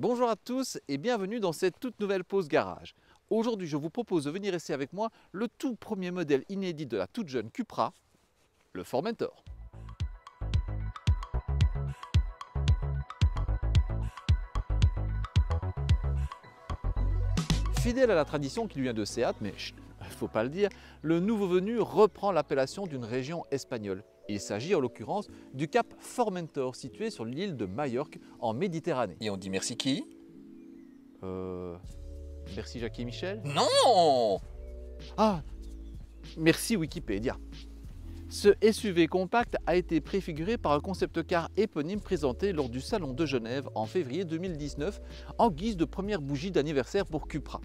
Bonjour à tous et bienvenue dans cette toute nouvelle pause garage. Aujourd'hui, je vous propose de venir essayer avec moi le tout premier modèle inédit de la toute jeune Cupra, le Formentor. Fidèle à la tradition qui lui vient de Seat, mais il faut pas le dire, le nouveau venu reprend l'appellation d'une région espagnole. Il s'agit en l'occurrence du cap Formentor, situé sur l'île de Majorque en Méditerranée. Et on dit merci qui? Euh... Merci Jackie Michel Non Ah Merci Wikipédia. Ce SUV compact a été préfiguré par un concept car éponyme présenté lors du Salon de Genève en février 2019 en guise de première bougie d'anniversaire pour Cupra.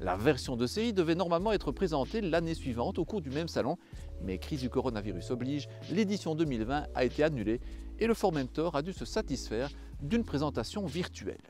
La version de série devait normalement être présentée l'année suivante au cours du même salon, mais crise du coronavirus oblige, l'édition 2020 a été annulée et le Formentor a dû se satisfaire d'une présentation virtuelle.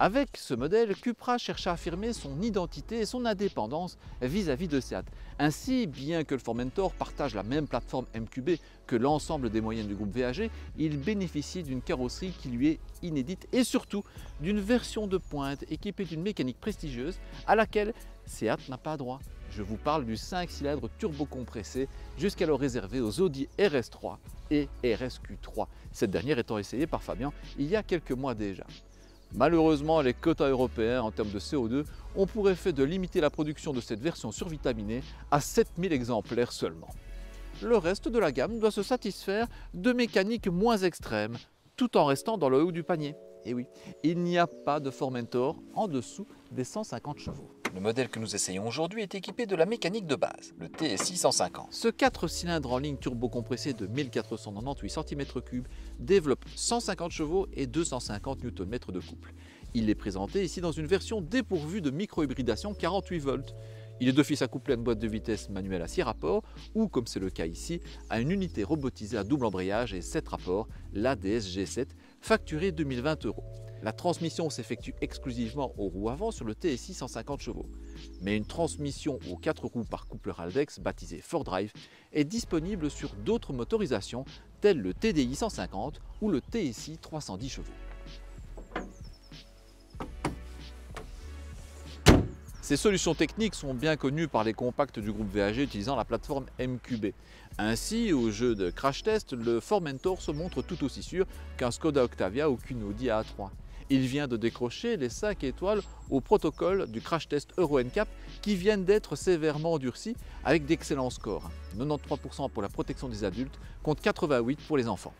Avec ce modèle, Cupra cherche à affirmer son identité et son indépendance vis-à-vis de Seat. Ainsi, bien que le Formentor partage la même plateforme MQB que l'ensemble des moyennes du groupe VAG, il bénéficie d'une carrosserie qui lui est inédite et surtout d'une version de pointe équipée d'une mécanique prestigieuse à laquelle Seat n'a pas droit. Je vous parle du 5 cylindres turbo-compressé, jusqu'alors réservé aux Audi RS3 et RSQ3, cette dernière étant essayée par Fabien il y a quelques mois déjà. Malheureusement, les quotas européens en termes de CO2 ont pour effet de limiter la production de cette version survitaminée à 7000 exemplaires seulement. Le reste de la gamme doit se satisfaire de mécaniques moins extrêmes, tout en restant dans le haut du panier. Et oui, il n'y a pas de Formentor en dessous des 150 chevaux. Le modèle que nous essayons aujourd'hui est équipé de la mécanique de base, le TSI 150. Ce 4 cylindres en ligne turbo-compressé de 1498 cm3 développe 150 chevaux et 250 Nm de couple. Il est présenté ici dans une version dépourvue de micro-hybridation 48 volts. Il est d'office accouplé à une boîte de vitesse manuelle à 6 rapports ou, comme c'est le cas ici, à une unité robotisée à double embrayage et 7 rapports, l'ADS G7, facturée 2020 euros. La transmission s'effectue exclusivement aux roues avant sur le TSI 150 chevaux. Mais une transmission aux 4 roues par coupleur Aldex, baptisée 4Drive, est disponible sur d'autres motorisations telles le TDI 150 ou le TSI 310 chevaux. Ces solutions techniques sont bien connues par les compacts du groupe VAG utilisant la plateforme MQB. Ainsi, au jeu de crash test, le Formentor se montre tout aussi sûr qu'un Skoda Octavia ou qu'une Audi A3. Il vient de décrocher les 5 étoiles au protocole du crash test Euro NCAP qui viennent d'être sévèrement endurcis avec d'excellents scores. 93% pour la protection des adultes contre 88 pour les enfants.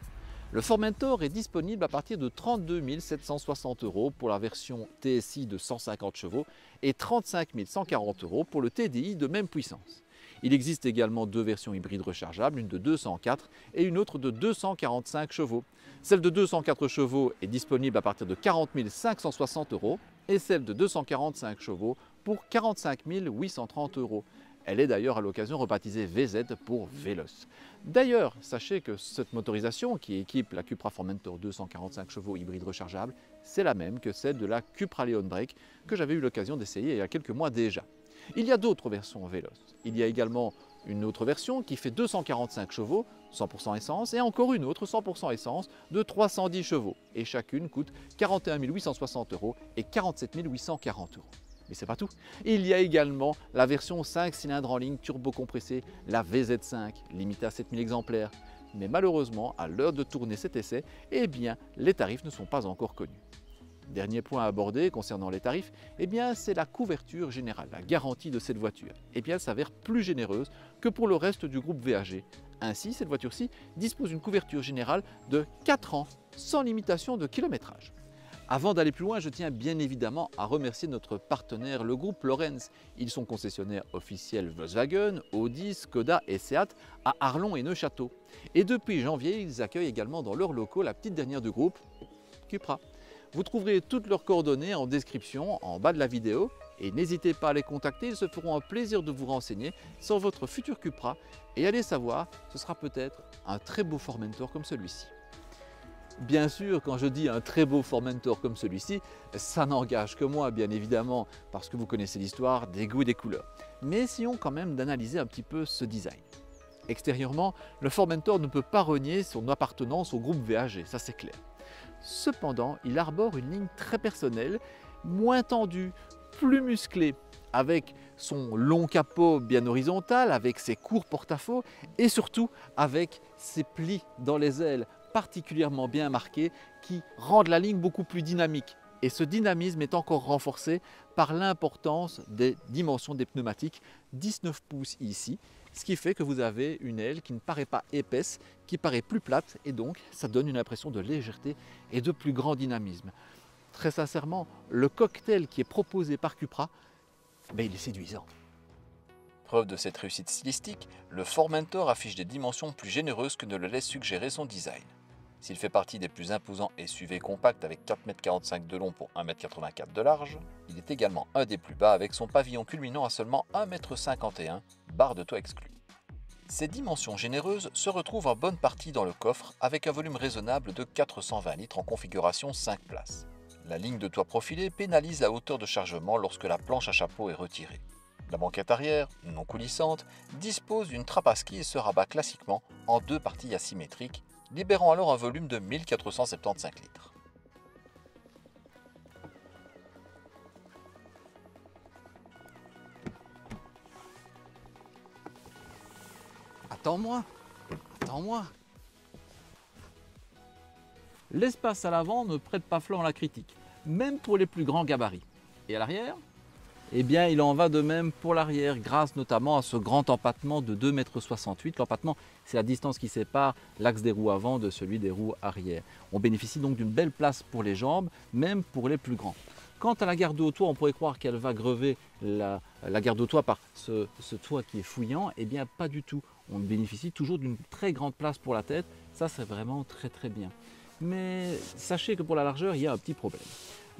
Le Formentor est disponible à partir de 32 760 euros pour la version TSI de 150 chevaux et 35 140 euros pour le TDI de même puissance. Il existe également deux versions hybrides rechargeables, une de 204 et une autre de 245 chevaux. Celle de 204 chevaux est disponible à partir de 40 560 euros et celle de 245 chevaux pour 45 830 euros. Elle est d'ailleurs à l'occasion rebaptisée VZ pour Veloz. D'ailleurs, sachez que cette motorisation qui équipe la Cupra Formentor 245 chevaux hybride rechargeable, c'est la même que celle de la Cupra Leon Break que j'avais eu l'occasion d'essayer il y a quelques mois déjà. Il y a d'autres versions Veloz. Il y a également une autre version qui fait 245 chevaux, 100% essence, et encore une autre 100% essence de 310 chevaux. Et chacune coûte 41 860 euros et 47 840 euros. Mais c'est pas tout. Il y a également la version 5 cylindres en ligne turbo-compressée, la VZ5, limitée à 7000 exemplaires. Mais malheureusement, à l'heure de tourner cet essai, eh bien, les tarifs ne sont pas encore connus. Dernier point à aborder concernant les tarifs, eh c'est la couverture générale, la garantie de cette voiture. Eh bien, elle s'avère plus généreuse que pour le reste du groupe VAG. Ainsi, cette voiture-ci dispose d'une couverture générale de 4 ans, sans limitation de kilométrage. Avant d'aller plus loin, je tiens bien évidemment à remercier notre partenaire, le groupe Lorenz. Ils sont concessionnaires officiels Volkswagen, Audi, Skoda et Seat à Arlon et Neuchâteau. Et depuis janvier, ils accueillent également dans leurs locaux la petite dernière du groupe, Cupra. Vous trouverez toutes leurs coordonnées en description en bas de la vidéo et n'hésitez pas à les contacter, ils se feront un plaisir de vous renseigner sur votre futur Cupra et allez savoir, ce sera peut-être un très beau Formentor comme celui-ci. Bien sûr, quand je dis un très beau Formentor comme celui-ci, ça n'engage que moi, bien évidemment, parce que vous connaissez l'histoire des goûts et des couleurs. Mais essayons quand même d'analyser un petit peu ce design. Extérieurement, le Formentor ne peut pas renier son appartenance au groupe VAG, ça c'est clair. Cependant, il arbore une ligne très personnelle, moins tendue, plus musclée, avec son long capot bien horizontal, avec ses courts porte-à-faux et surtout avec ses plis dans les ailes particulièrement bien marqués qui rendent la ligne beaucoup plus dynamique. Et ce dynamisme est encore renforcé par l'importance des dimensions des pneumatiques, 19 pouces ici, ce qui fait que vous avez une aile qui ne paraît pas épaisse, qui paraît plus plate et donc ça donne une impression de légèreté et de plus grand dynamisme. Très sincèrement, le cocktail qui est proposé par Cupra, ben, il est séduisant. Preuve de cette réussite stylistique, le Formentor affiche des dimensions plus généreuses que ne le laisse suggérer son design. S'il fait partie des plus imposants SUV compacts avec 4,45 m de long pour 1,84 m de large, il est également un des plus bas avec son pavillon culminant à seulement 1,51 m, barre de toit exclue. Ces dimensions généreuses se retrouvent en bonne partie dans le coffre avec un volume raisonnable de 420 litres en configuration 5 places. La ligne de toit profilée pénalise la hauteur de chargement lorsque la planche à chapeau est retirée. La banquette arrière, non coulissante, dispose d'une trappe à ski et se rabat classiquement en deux parties asymétriques, libérant alors un volume de 1475 litres. Attends-moi, attends-moi. L'espace à l'avant ne prête pas flanc à la critique même pour les plus grands gabarits. Et à l'arrière? Eh bien, il en va de même pour l'arrière, grâce notamment à ce grand empattement de 2,68 m. L'empattement, c'est la distance qui sépare l'axe des roues avant de celui des roues arrière. On bénéficie donc d'une belle place pour les jambes, même pour les plus grands. Quant à la garde au toit, on pourrait croire qu'elle va grever la, garde au toit par ce, ce, toit qui est fouillant. Eh bien, pas du tout. On bénéficie toujours d'une très grande place pour la tête. Ça, c'est vraiment très très bien. Mais sachez que pour la largeur, il y a un petit problème.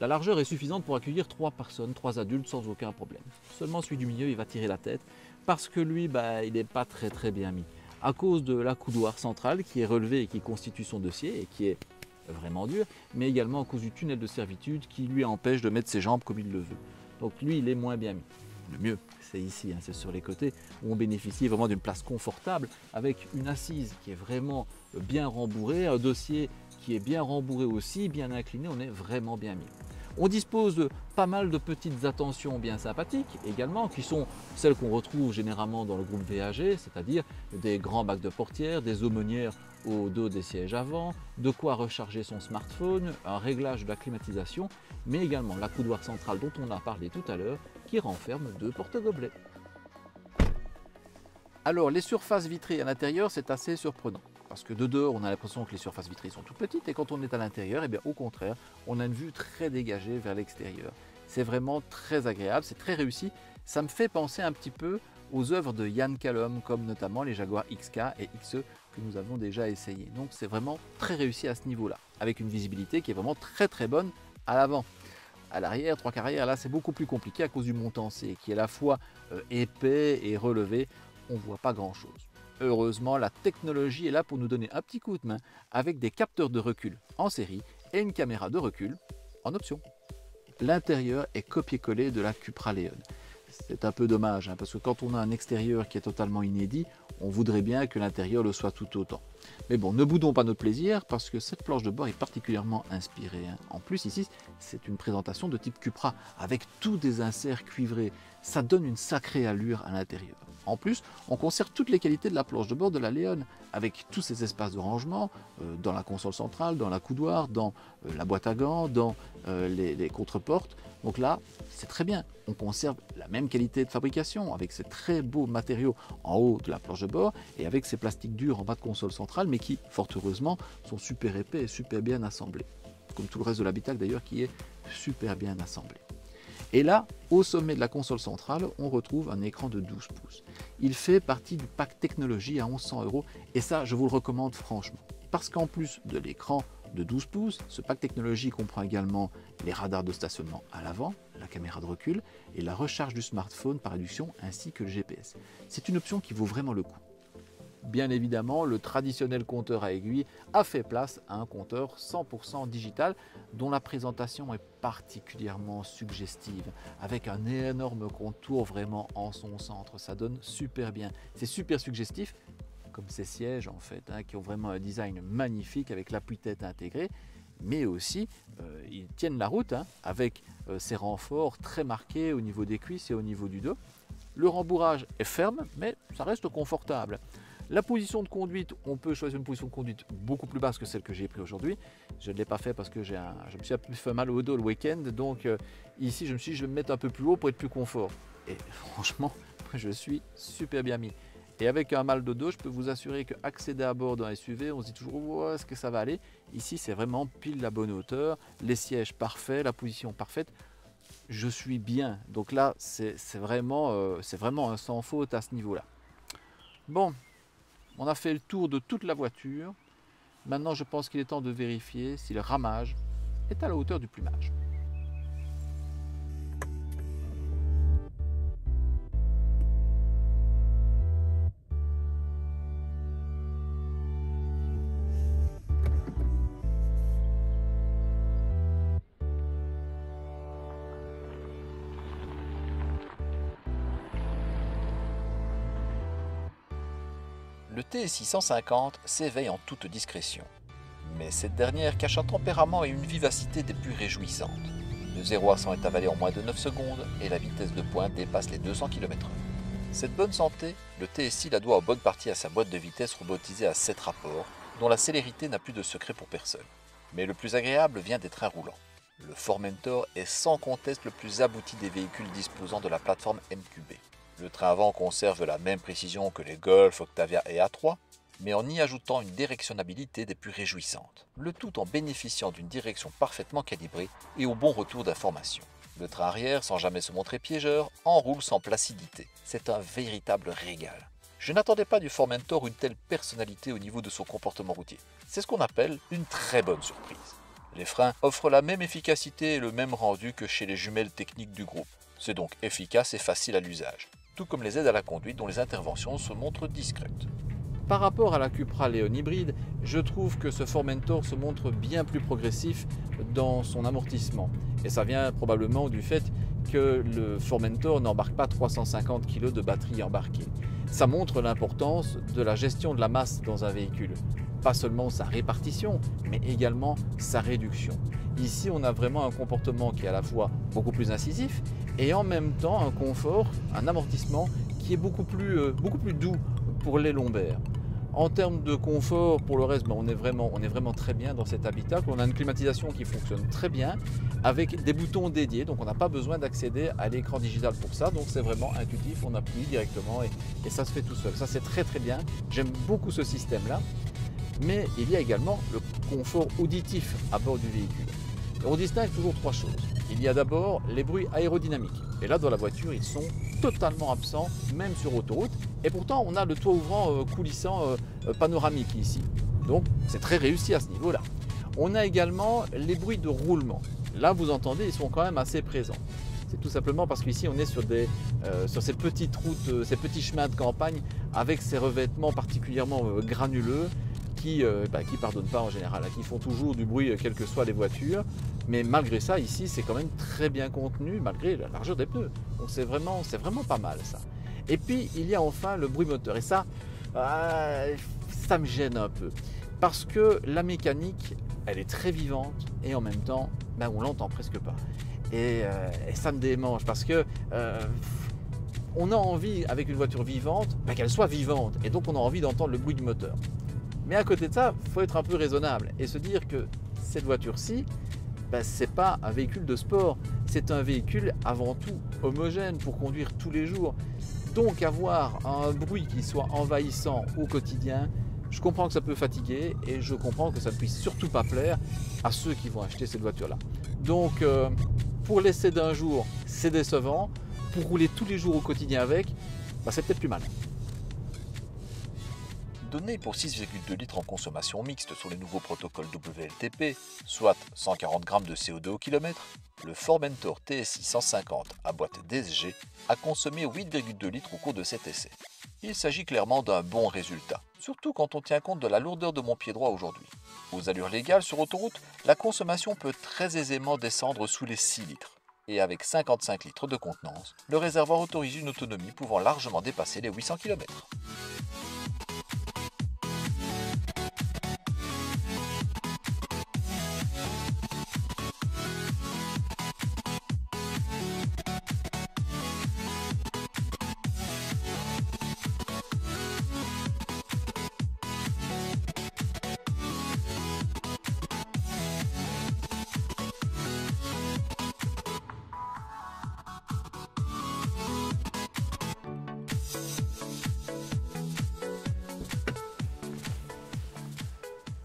La largeur est suffisante pour accueillir trois personnes, trois adultes sans aucun problème. Seulement celui du milieu, il va tirer la tête parce que lui, bah, il n'est pas très très bien mis. À cause de la coudoir centrale qui est relevée et qui constitue son dossier et qui est vraiment dur, mais également à cause du tunnel de servitude qui lui empêche de mettre ses jambes comme il le veut. Donc lui, il est moins bien mis. Le mieux, c'est ici, hein, c'est sur les côtés, où on bénéficie vraiment d'une place confortable avec une assise qui est vraiment bien rembourrée, un dossier est bien rembourré aussi, bien incliné, on est vraiment bien mis. On dispose de pas mal de petites attentions bien sympathiques également, qui sont celles qu'on retrouve généralement dans le groupe VAG, c'est-à-dire des grands bacs de portière, des aumônières au dos des sièges avant, de quoi recharger son smartphone, un réglage de la climatisation, mais également la coudoir centrale dont on a parlé tout à l'heure, qui renferme deux porte-gobelets. Alors les surfaces vitrées à l'intérieur, c'est assez surprenant. Parce que de dehors, on a l'impression que les surfaces vitrées sont toutes petites, et quand on est à l'intérieur, eh bien, au contraire, on a une vue très dégagée vers l'extérieur. C'est vraiment très agréable, c'est très réussi. Ça me fait penser un petit peu aux œuvres de Yann Callum, comme notamment les Jaguar XK et XE que nous avons déjà essayé. Donc c'est vraiment très réussi à ce niveau-là, avec une visibilité qui est vraiment très très bonne à l'avant. À l'arrière, trois carrières, là c'est beaucoup plus compliqué à cause du montant C, qui est à la fois euh, épais et relevé. On ne voit pas grand-chose. Heureusement, la technologie est là pour nous donner un petit coup de main avec des capteurs de recul en série et une caméra de recul en option. L'intérieur est copié-collé de la Cupra Leon. C'est un peu dommage hein, parce que quand on a un extérieur qui est totalement inédit, on voudrait bien que l'intérieur le soit tout autant. Mais bon, ne boudons pas notre plaisir parce que cette planche de bord est particulièrement inspirée. Hein. En plus, ici, c'est une présentation de type Cupra avec tous des inserts cuivrés. Ça donne une sacrée allure à l'intérieur. En plus, on conserve toutes les qualités de la planche de bord de la Léon, avec tous ces espaces de rangement euh, dans la console centrale, dans la coudoir, dans euh, la boîte à gants, dans euh, les, les contreportes. Donc là, c'est très bien. On conserve la même qualité de fabrication avec ces très beaux matériaux en haut de la planche de bord et avec ces plastiques durs en bas de console centrale, mais qui, fort heureusement, sont super épais et super bien assemblés. Comme tout le reste de l'habitacle d'ailleurs qui est super bien assemblé. Et là, au sommet de la console centrale, on retrouve un écran de 12 pouces. Il fait partie du pack technologie à 1100 euros et ça, je vous le recommande franchement. Parce qu'en plus de l'écran de 12 pouces, ce pack technologie comprend également les radars de stationnement à l'avant, la caméra de recul et la recharge du smartphone par induction ainsi que le GPS. C'est une option qui vaut vraiment le coup. Bien évidemment, le traditionnel compteur à aiguille a fait place à un compteur 100% digital dont la présentation est particulièrement suggestive, avec un énorme contour vraiment en son centre. Ça donne super bien. C'est super suggestif comme ces sièges en fait, hein, qui ont vraiment un design magnifique avec l'appui-tête intégré, mais aussi euh, ils tiennent la route hein, avec euh, ces renforts très marqués au niveau des cuisses et au niveau du dos. Le rembourrage est ferme, mais ça reste confortable. La position de conduite, on peut choisir une position de conduite beaucoup plus basse que celle que j'ai prise aujourd'hui. Je ne l'ai pas fait parce que je me suis fait mal au dos le week-end. Donc euh, ici, je me suis dit, je vais me mettre un peu plus haut pour être plus confort. Et franchement, je suis super bien mis. Et avec un mal de dos, je peux vous assurer qu'accéder à bord d'un SUV, on se dit toujours où est-ce que ça va aller? Ici, c'est vraiment pile la bonne hauteur, les sièges parfaits, la position parfaite. Je suis bien. Donc là, c'est vraiment, euh, vraiment un sans faute à ce niveau-là. Bon, on a fait le tour de toute la voiture. Maintenant, je pense qu'il est temps de vérifier si le ramage est à la hauteur du plumage. Le TSI 150 s'éveille en toute discrétion. Mais cette dernière cache un tempérament et une vivacité des plus réjouissantes. Le 0 à 100 est avalé en moins de 9 secondes et la vitesse de pointe dépasse les 200 km/h. Cette bonne santé, le TSI la doit en bonne partie à sa boîte de vitesse robotisée à 7 rapports, dont la célérité n'a plus de secret pour personne. Mais le plus agréable vient des trains roulants. Le Formentor est sans conteste le plus abouti des véhicules disposant de la plateforme MQB. Le train avant conserve la même précision que les Golf, Octavia et A3, mais en y ajoutant une directionnabilité des plus réjouissantes, le tout en bénéficiant d'une direction parfaitement calibrée et au bon retour d'information. Le train arrière, sans jamais se montrer piégeur, enroule sans placidité. C'est un véritable régal. Je n'attendais pas du Formentor une telle personnalité au niveau de son comportement routier. C'est ce qu'on appelle une très bonne surprise. Les freins offrent la même efficacité et le même rendu que chez les jumelles techniques du groupe. C'est donc efficace et facile à l'usage tout comme les aides à la conduite dont les interventions se montrent discrètes. Par rapport à la Cupra Leon hybride, je trouve que ce Formentor se montre bien plus progressif dans son amortissement. Et ça vient probablement du fait que le Formentor n'embarque pas 350 kg de batterie embarquée. Ça montre l'importance de la gestion de la masse dans un véhicule. Pas seulement sa répartition, mais également sa réduction. Ici, on a vraiment un comportement qui est à la fois beaucoup plus incisif et en même temps un confort, un amortissement qui est beaucoup plus, euh, beaucoup plus doux pour les lombaires. En termes de confort, pour le reste, ben, on, est vraiment, on est vraiment très bien dans cet habitacle. On a une climatisation qui fonctionne très bien avec des boutons dédiés, donc on n'a pas besoin d'accéder à l'écran digital pour ça. Donc c'est vraiment intuitif, on appuie directement et, et ça se fait tout seul. Ça c'est très très bien. J'aime beaucoup ce système-là. Mais il y a également le confort auditif à bord du véhicule. On distingue toujours trois choses. Il y a d'abord les bruits aérodynamiques. Et là, dans la voiture, ils sont totalement absents, même sur autoroute. Et pourtant, on a le toit ouvrant euh, coulissant euh, euh, panoramique ici. Donc, c'est très réussi à ce niveau-là. On a également les bruits de roulement. Là, vous entendez, ils sont quand même assez présents. C'est tout simplement parce qu'ici, on est sur, des, sur ces petites routes, ces petits chemins de campagne avec ces revêtements particulièrement granuleux qui ne bah, pardonnent pas en général, hein, qui font toujours du bruit quelles que soient les voitures. Mais malgré ça, ici, c'est quand même très bien contenu, malgré la largeur des pneus. Donc c'est vraiment, c'est vraiment pas mal ça. Et puis, il y a enfin le bruit moteur. Et ça, ah, ça me gêne un peu. Parce que la mécanique, elle est très vivante et en même temps, ben, on l'entend presque pas. Et, euh, ça me démange parce que euh, on a envie, avec une voiture vivante, ben, qu'elle soit vivante. Et donc, on a envie d'entendre le bruit du moteur. Mais à côté de ça, il faut être un peu raisonnable et se dire que cette voiture-ci, ben, ce n'est pas un véhicule de sport, c'est un véhicule avant tout homogène pour conduire tous les jours. Donc avoir un bruit qui soit envahissant au quotidien, je comprends que ça peut fatiguer et je comprends que ça ne puisse surtout pas plaire à ceux qui vont acheter cette voiture-là. Donc euh, pour l'essai d'un jour, c'est décevant. Pour rouler tous les jours au quotidien avec, ben, c'est peut-être plus mal. Donné pour 6,2 litres en consommation mixte sur les nouveaux protocoles WLTP, soit 140 g de CO2 au kilomètre, le Formentor TSI 150 à boîte DSG a consommé 8,2 litres au cours de cet essai. Il s'agit clairement d'un bon résultat, surtout quand on tient compte de la lourdeur de mon pied droit aujourd'hui. Aux allures légales sur autoroute, la consommation peut très aisément descendre sous les 6 litres. Et avec 55 litres de contenance, le réservoir autorise une autonomie pouvant largement dépasser les 800 km.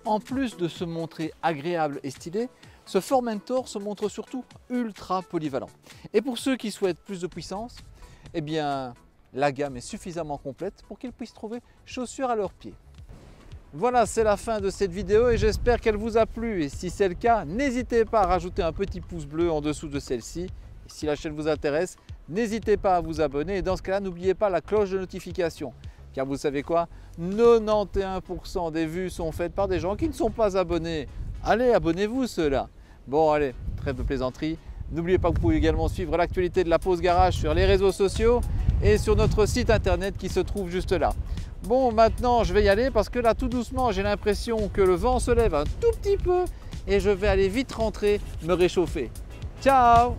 En plus de se montrer agréable et stylé, ce Formentor se montre surtout ultra polyvalent. Et pour ceux qui souhaitent plus de puissance, eh bien, la gamme est suffisamment complète pour qu'ils puissent trouver chaussures à leurs pieds. Voilà, c'est la fin de cette vidéo et j'espère qu'elle vous a plu. Et si c'est le cas, n'hésitez pas à rajouter un petit pouce bleu en dessous de celle-ci. Si la chaîne vous intéresse, n'hésitez pas à vous abonner. Et dans ce cas-là, n'oubliez pas la cloche de notification. Car vous savez quoi 91% des vues sont faites par des gens qui ne sont pas abonnés. Allez, abonnez-vous ceux-là. Bon, allez, trêve de plaisanterie. N'oubliez pas que vous pouvez également suivre l'actualité de la pause garage sur les réseaux sociaux et sur notre site internet qui se trouve juste là. Bon, maintenant je vais y aller parce que là tout doucement j'ai l'impression que le vent se lève un tout petit peu et je vais aller vite rentrer me réchauffer. Ciao